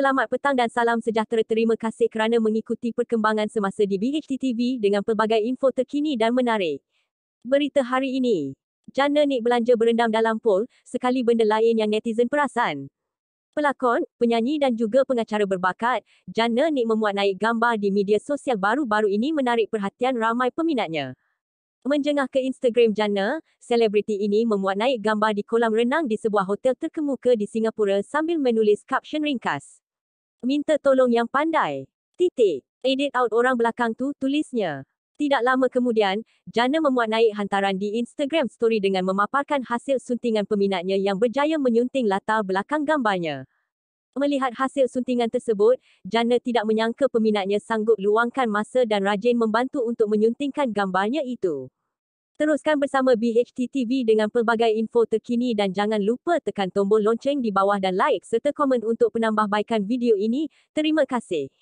Selamat petang dan salam sejahtera. Terima kasih kerana mengikuti perkembangan semasa di BHT TV dengan pelbagai info terkini dan menarik. Berita hari ini. Jana Nik belanja berendam dalam pol, sekali benda lain yang netizen perasan. Pelakon, penyanyi dan juga pengacara berbakat, Jana Nik memuat naik gambar di media sosial baru-baru ini menarik perhatian ramai peminatnya. Menjengah ke Instagram Jana, selebriti ini memuat naik gambar di kolam renang di sebuah hotel terkemuka di Singapura sambil menulis caption ringkas. Minta tolong yang pandai. Titik. Edit out orang belakang tu, tulisnya. Tidak lama kemudian, Jana memuat naik hantaran di Instagram story dengan memaparkan hasil suntingan peminatnya yang berjaya menyunting latar belakang gambarnya. Melihat hasil suntingan tersebut, Jana tidak menyangka peminatnya sanggup luangkan masa dan rajin membantu untuk menyuntingkan gambarnya itu. Teruskan bersama BHT TV dengan pelbagai info terkini dan jangan lupa tekan tombol lonceng di bawah dan like serta komen untuk penambahbaikan video ini. Terima kasih.